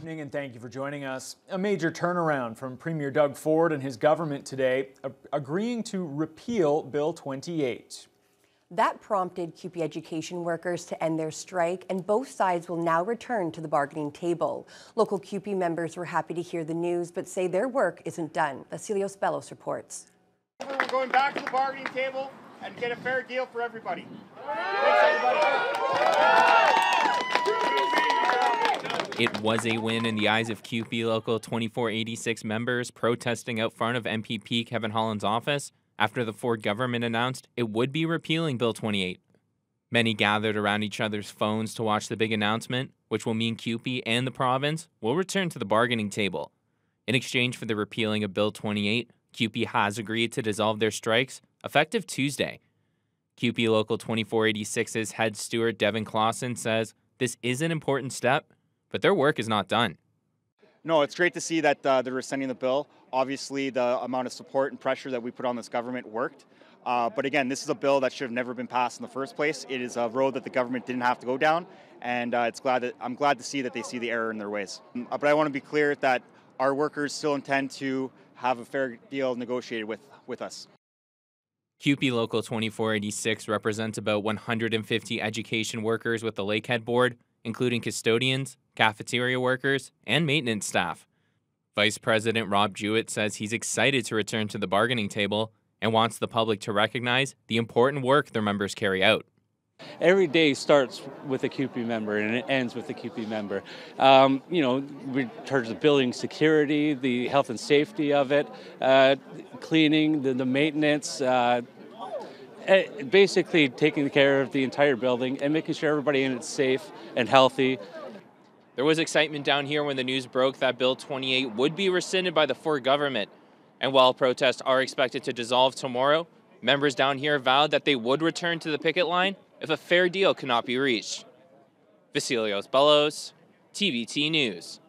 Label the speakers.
Speaker 1: evening and thank you for joining us. A major turnaround from Premier Doug Ford and his government today, agreeing to repeal Bill 28.
Speaker 2: That prompted CUPE education workers to end their strike, and both sides will now return to the bargaining table. Local CUPE members were happy to hear the news, but say their work isn't done. Vasilios Bellos reports.
Speaker 3: We're going back to the bargaining table and get a fair deal for everybody. Thanks,
Speaker 4: It was a win in the eyes of CUPE Local 2486 members protesting out front of MPP Kevin Holland's office after the Ford government announced it would be repealing Bill 28. Many gathered around each other's phones to watch the big announcement, which will mean CUPE and the province will return to the bargaining table. In exchange for the repealing of Bill 28, CUPE has agreed to dissolve their strikes effective Tuesday. CUPE Local 2486's head steward Devin Clausen says this is an important step, but their work is not done.
Speaker 3: No, it's great to see that uh, they're rescinding the bill. Obviously, the amount of support and pressure that we put on this government worked. Uh, but again, this is a bill that should have never been passed in the first place. It is a road that the government didn't have to go down, and uh, it's glad that I'm glad to see that they see the error in their ways. Uh, but I want to be clear that our workers still intend to have a fair deal negotiated with with us.
Speaker 4: CUPE Local 2486 represents about 150 education workers with the Lakehead Board, including custodians, cafeteria workers, and maintenance staff. Vice President Rob Jewett says he's excited to return to the bargaining table and wants the public to recognize the important work their members carry out.
Speaker 5: Every day starts with a CUPE member and it ends with a CUPE member. Um, you know, in terms of building security, the health and safety of it, uh, cleaning, the, the maintenance, uh, Eh, basically taking care of the entire building and making sure everybody in it's safe and healthy.
Speaker 4: There was excitement down here when the news broke that Bill 28 would be rescinded by the Ford government. And while protests are expected to dissolve tomorrow, members down here vowed that they would return to the picket line if a fair deal cannot be reached. Vasilios Bellos, TVT News.